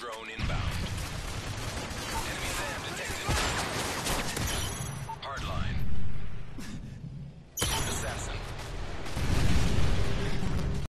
Drone inbound.